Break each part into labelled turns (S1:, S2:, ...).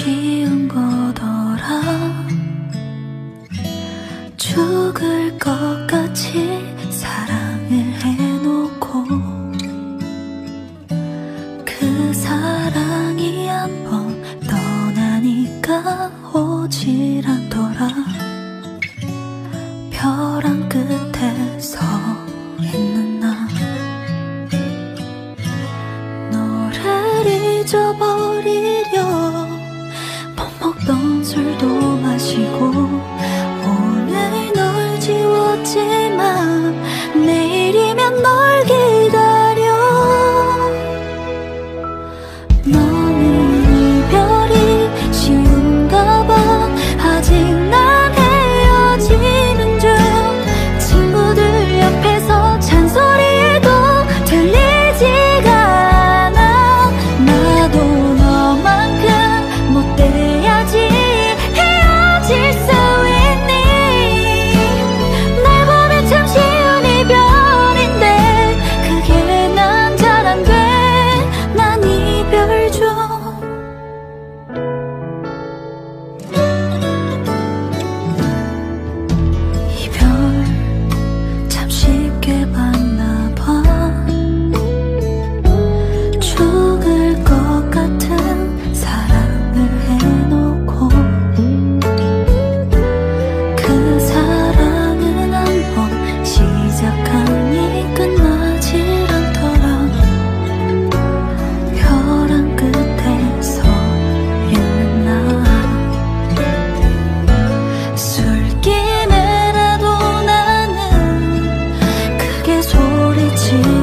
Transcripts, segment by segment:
S1: 쉬운 거더라. 죽을 것 같이 to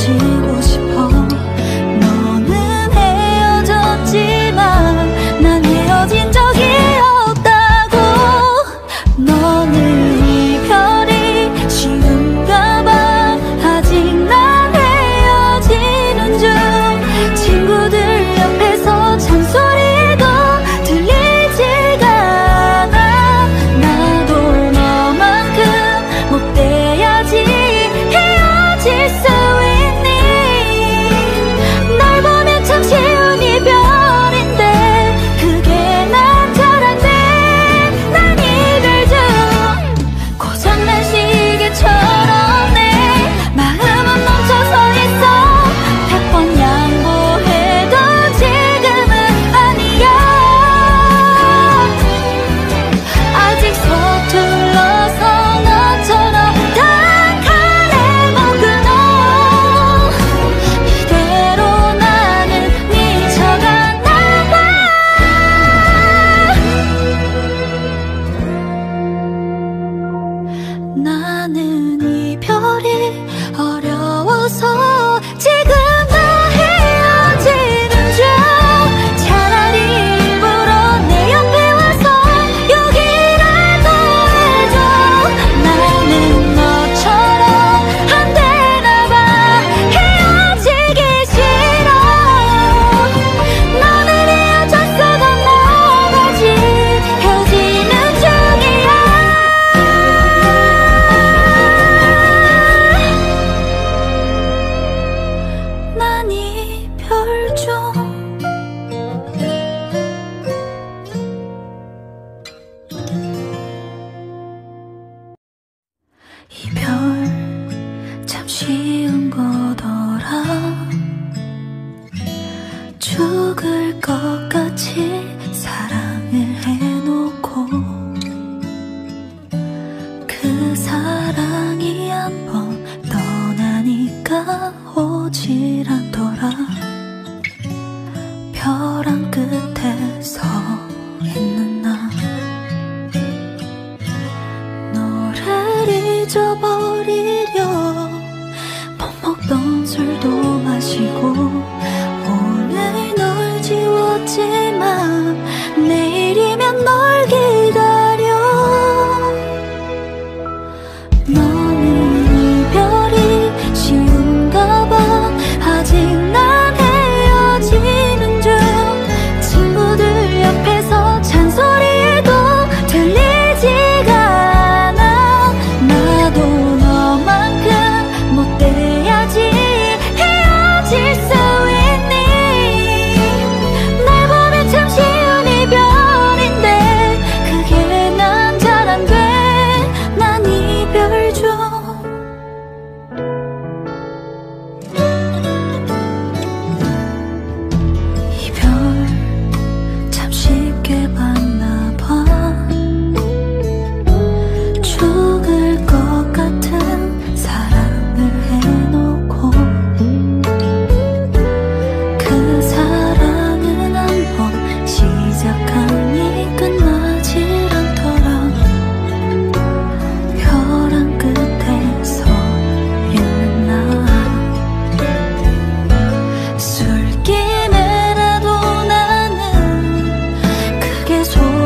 S1: 情 참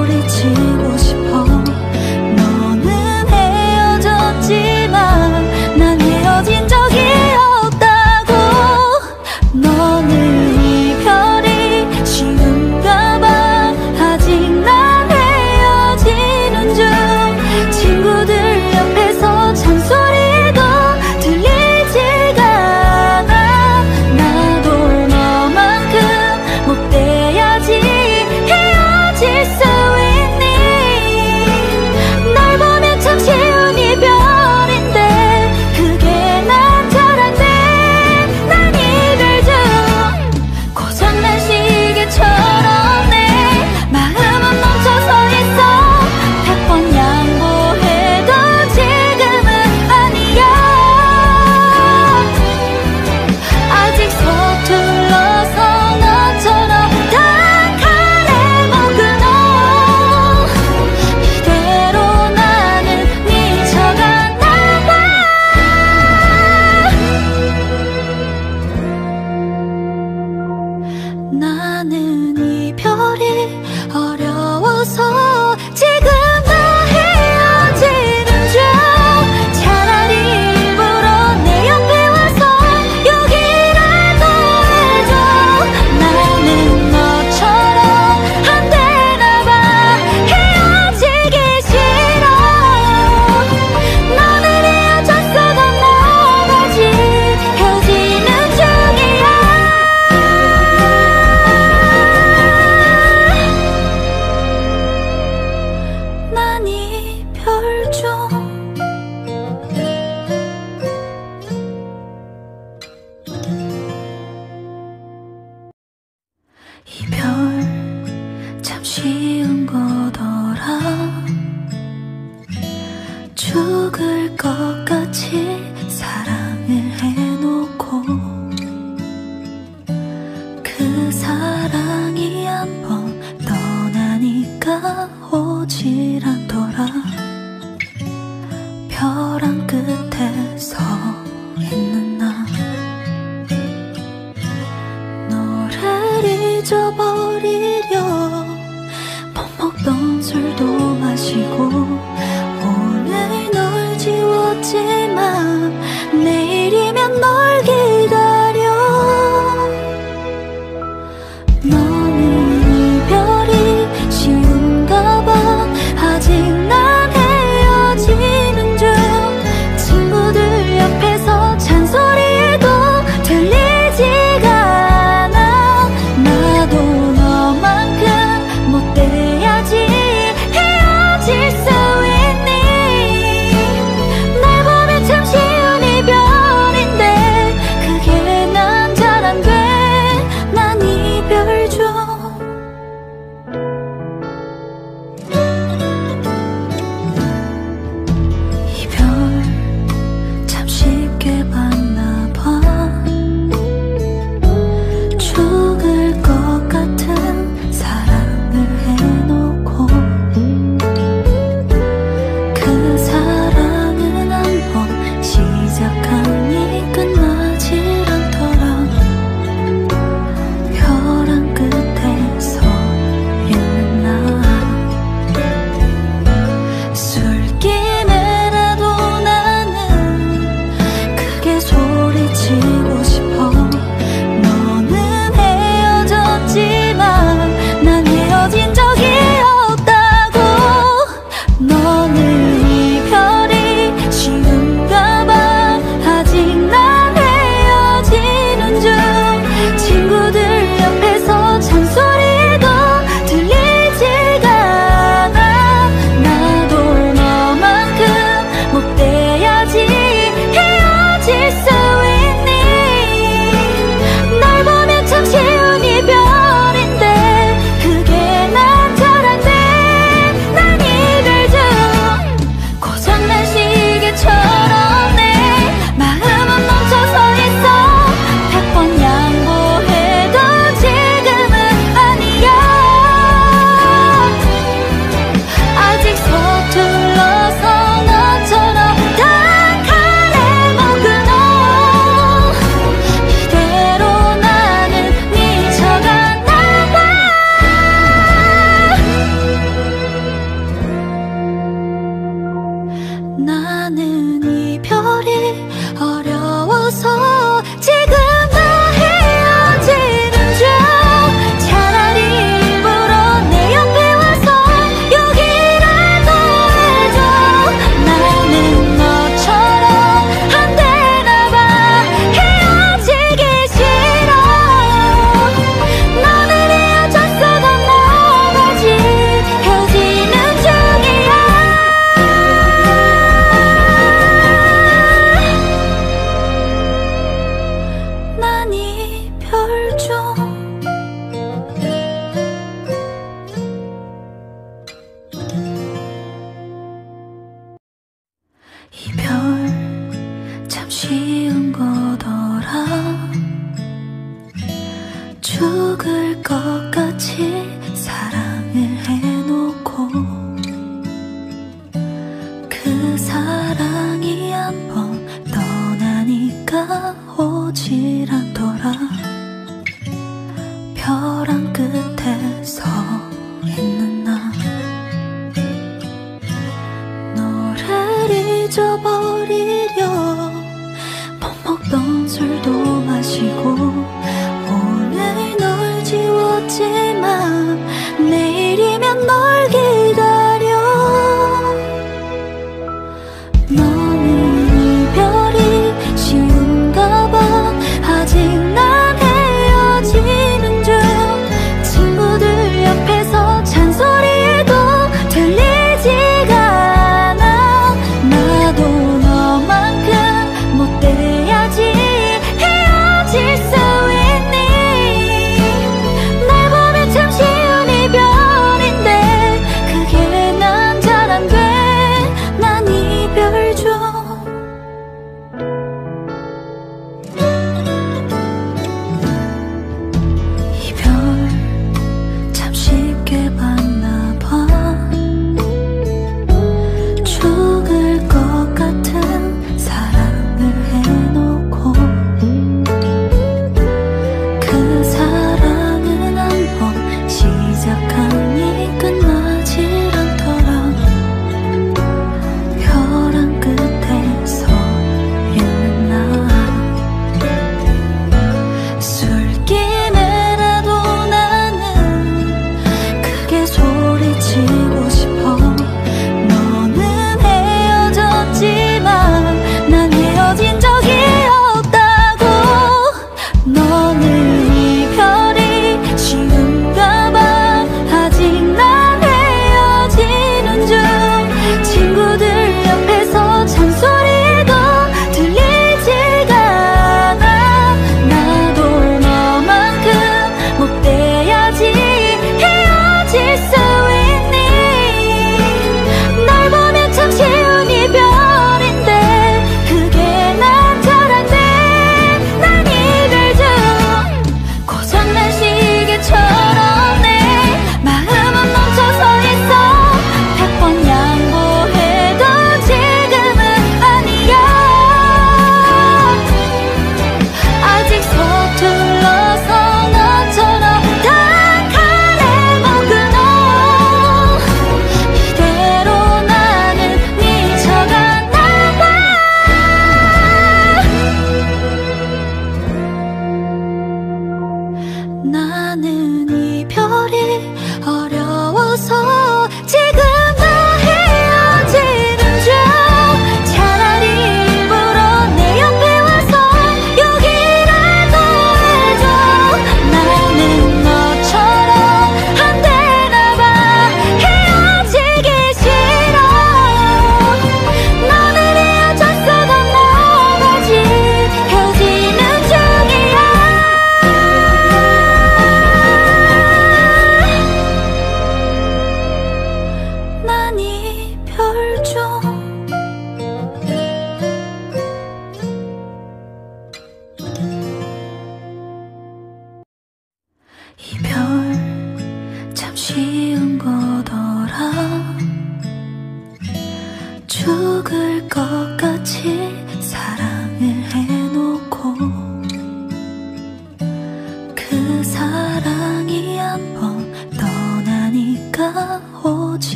S1: 无力起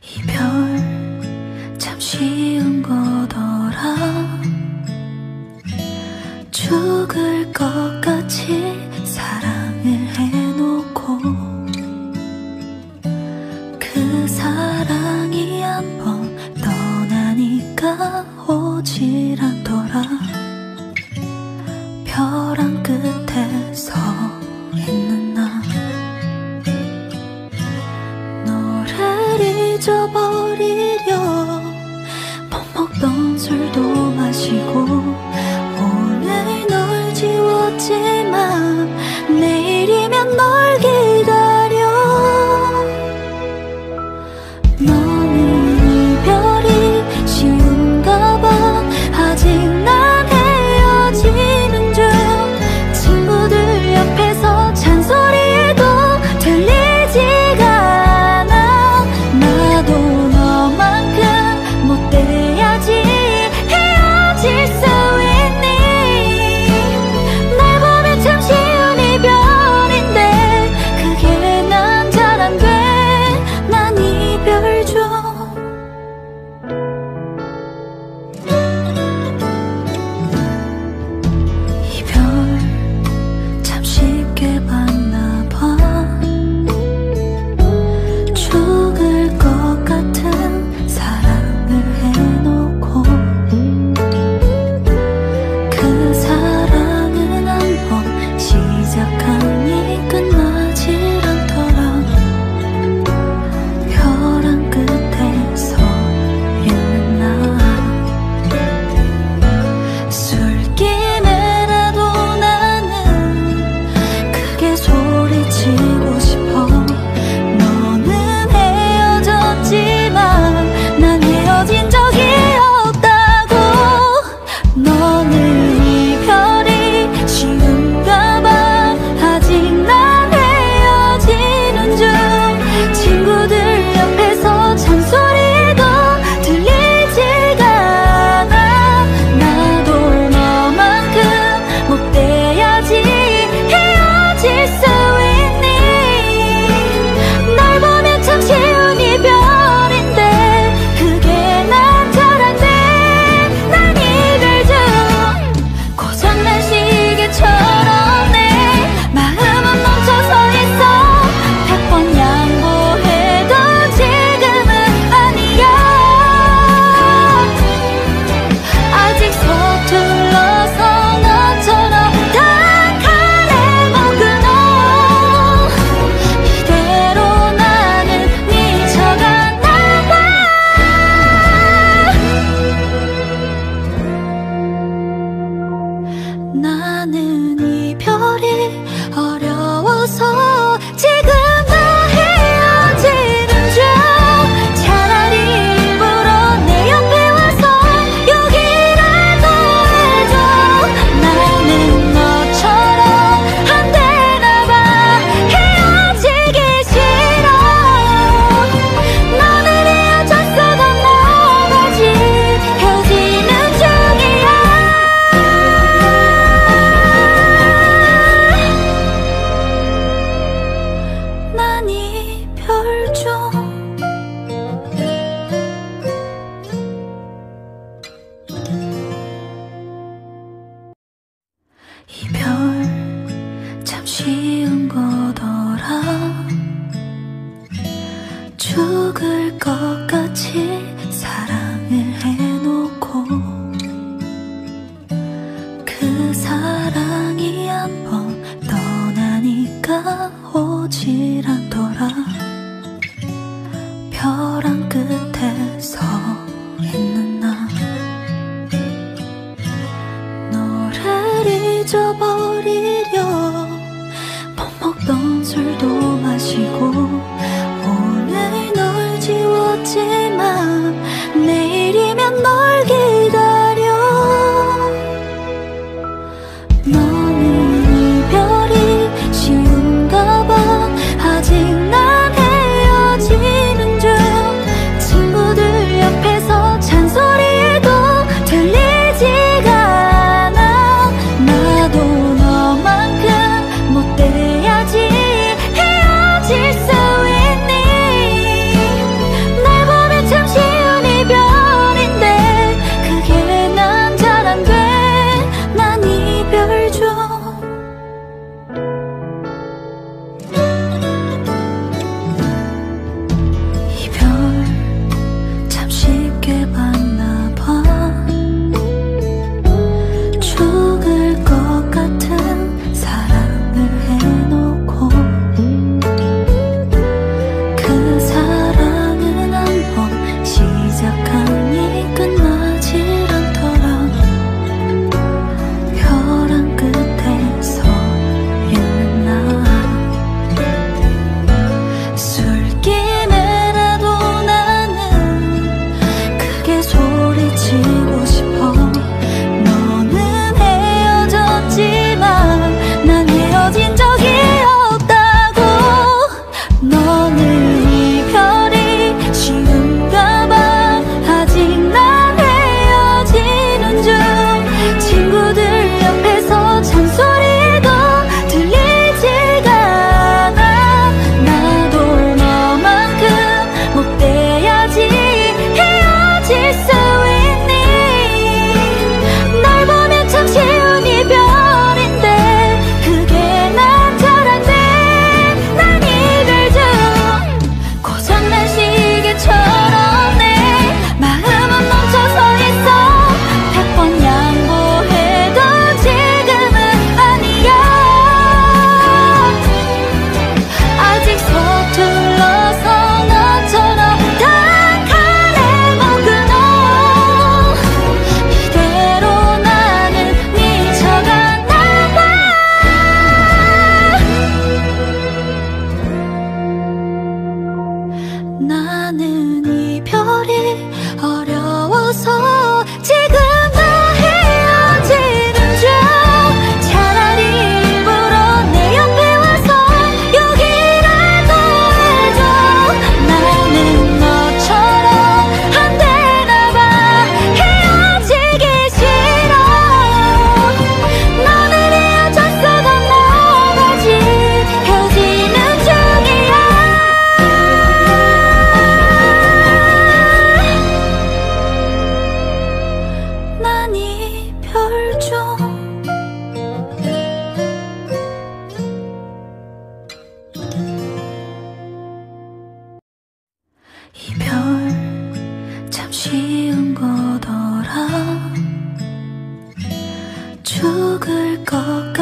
S1: 힘 一秒 지은 거더라. 죽을 것 같아.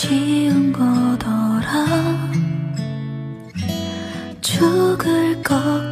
S1: 쉬운 거더라. 죽을 것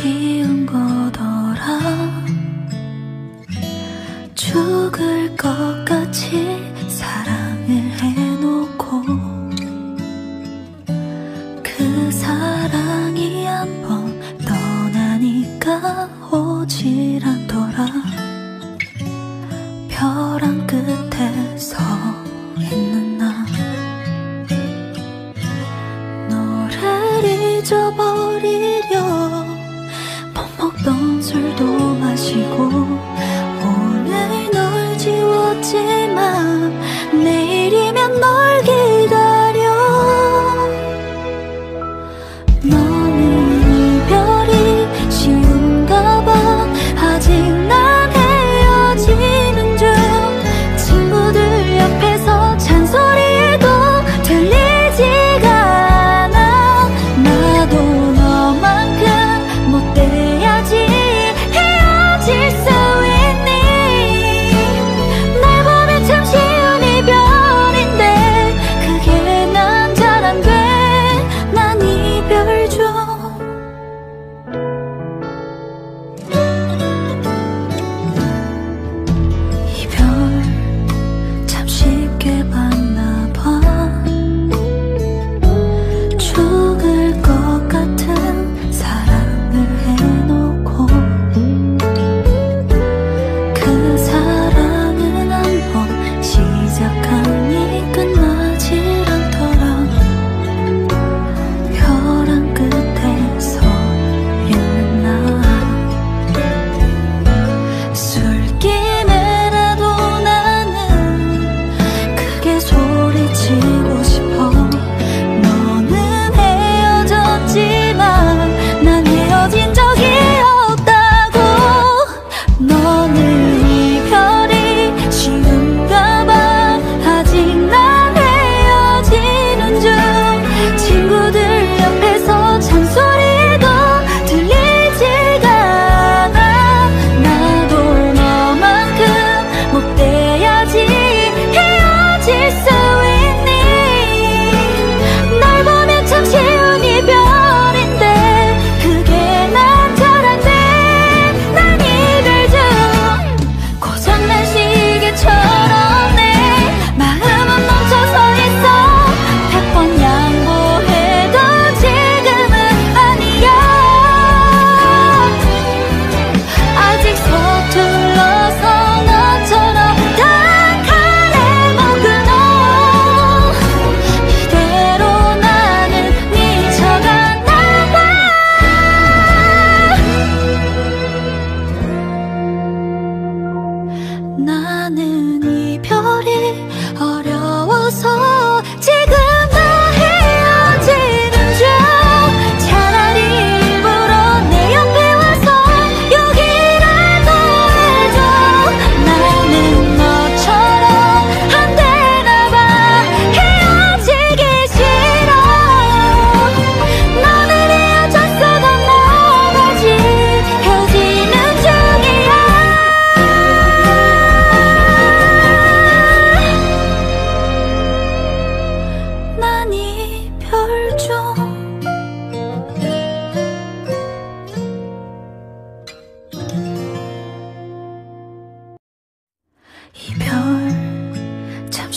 S1: 지은 거더라. 죽을 것 같이 살아.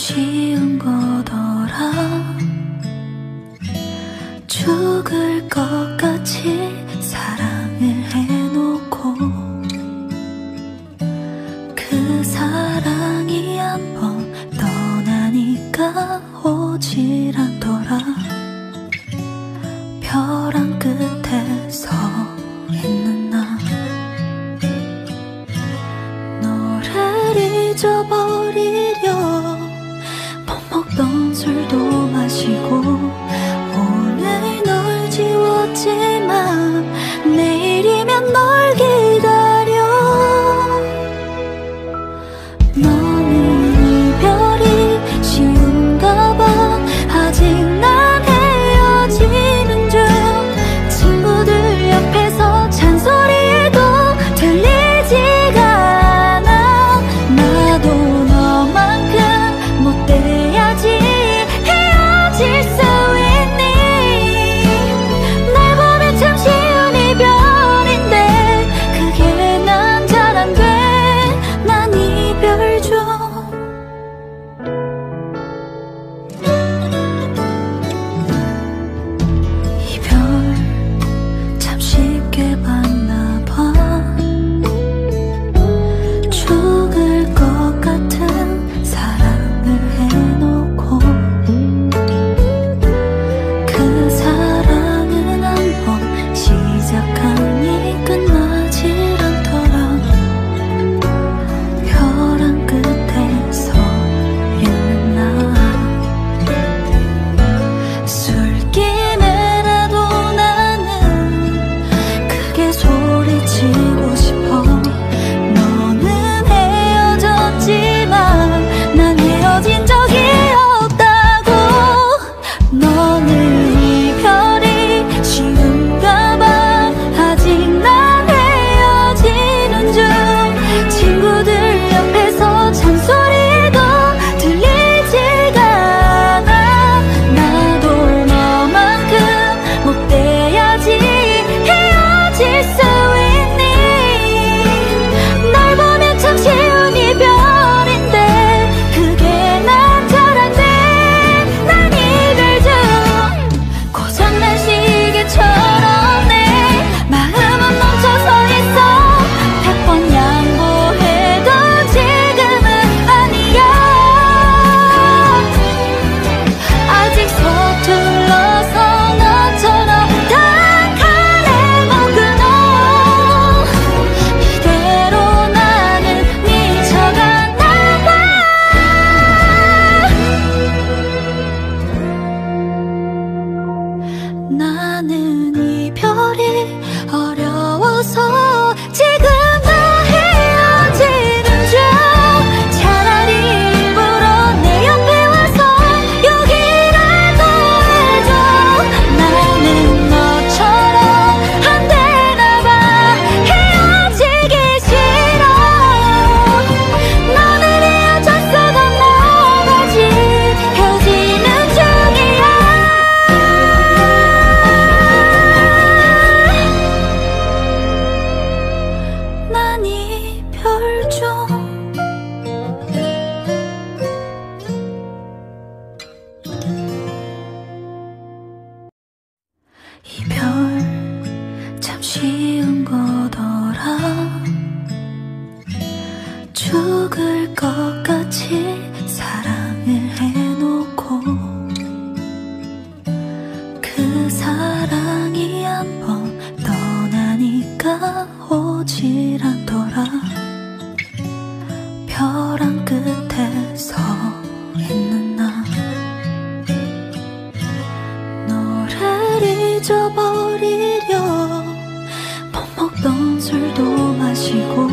S1: 情。 이별 참 쉬운 거더라. 죽을 것 같이 사랑을 해놓고 그 사랑이 한번 떠나니까 오지라 极光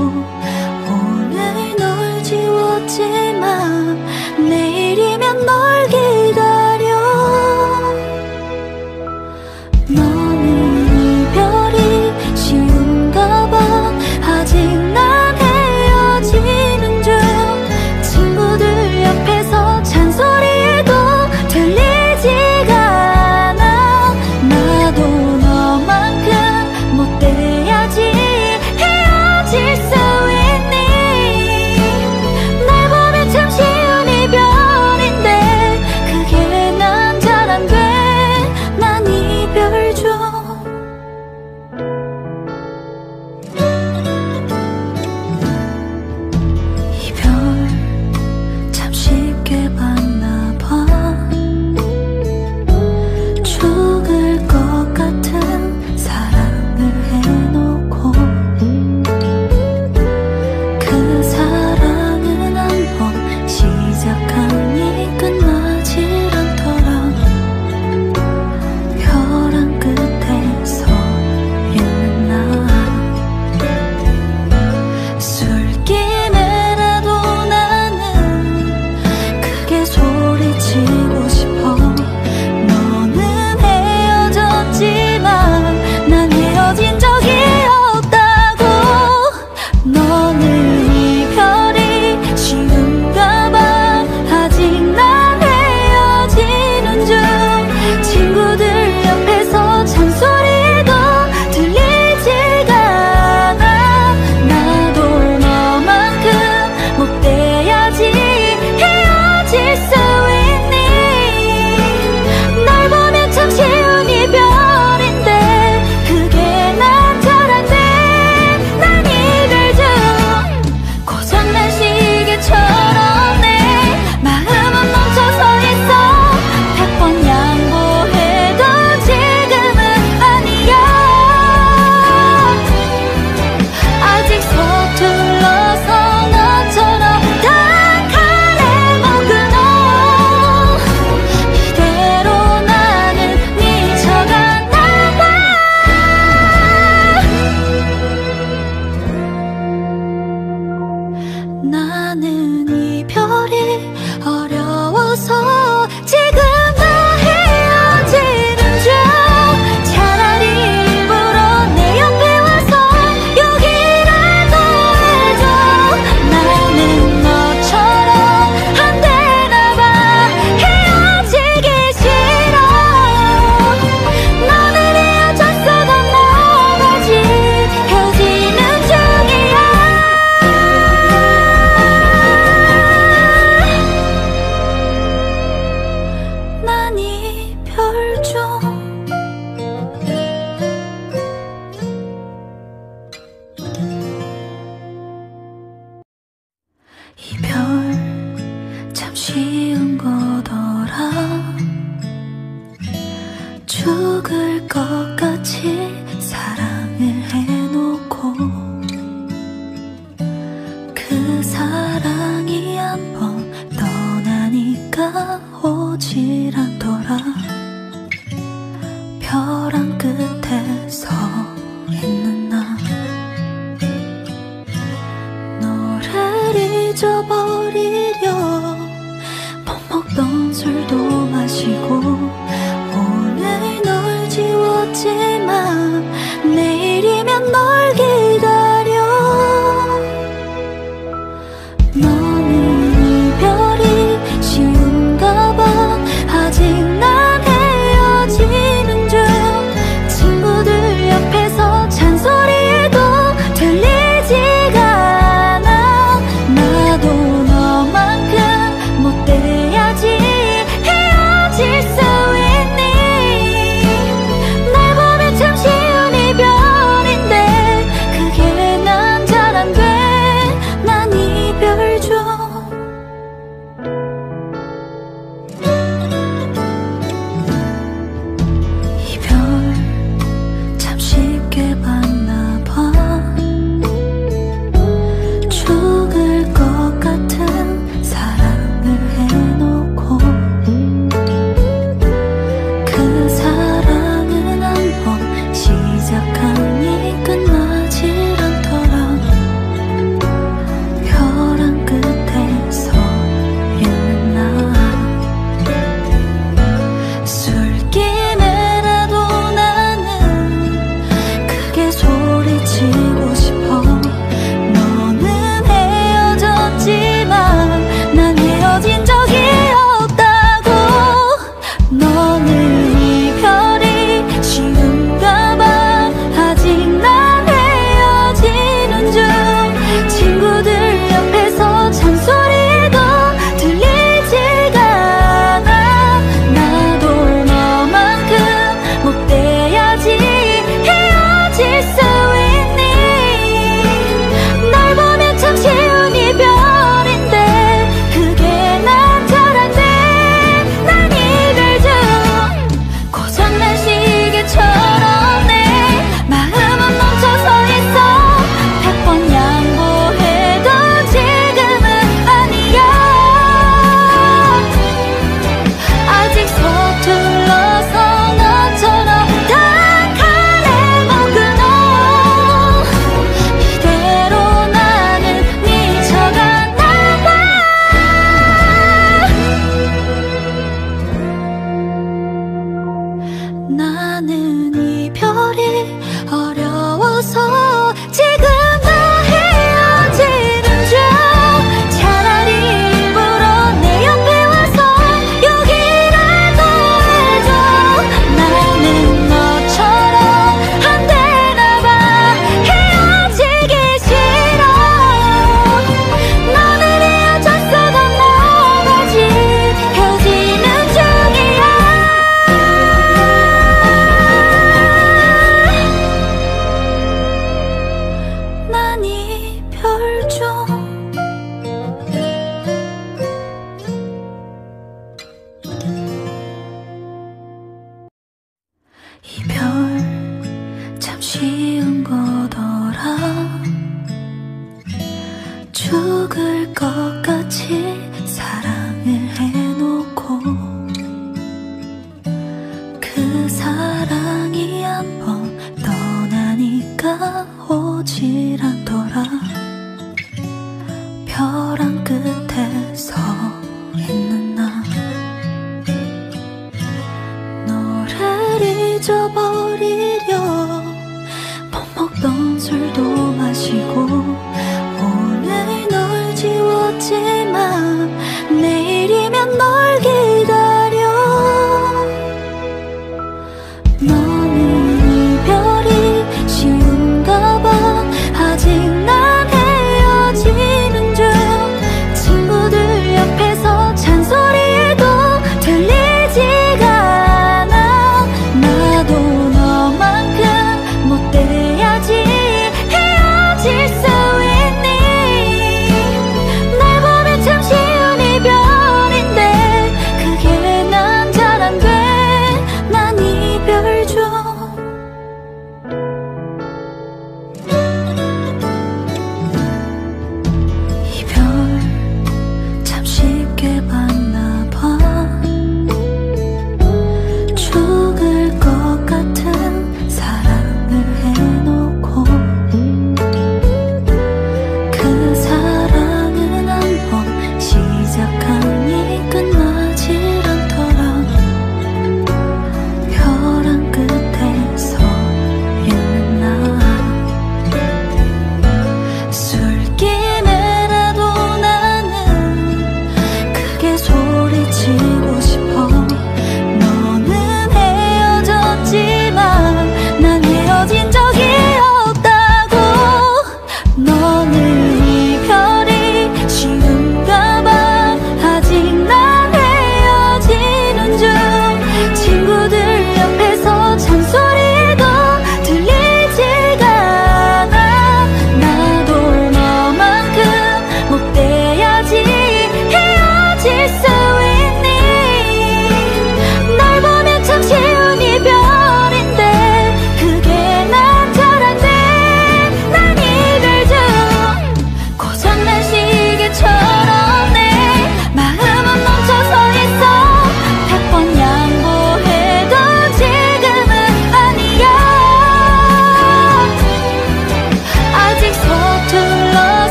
S1: 이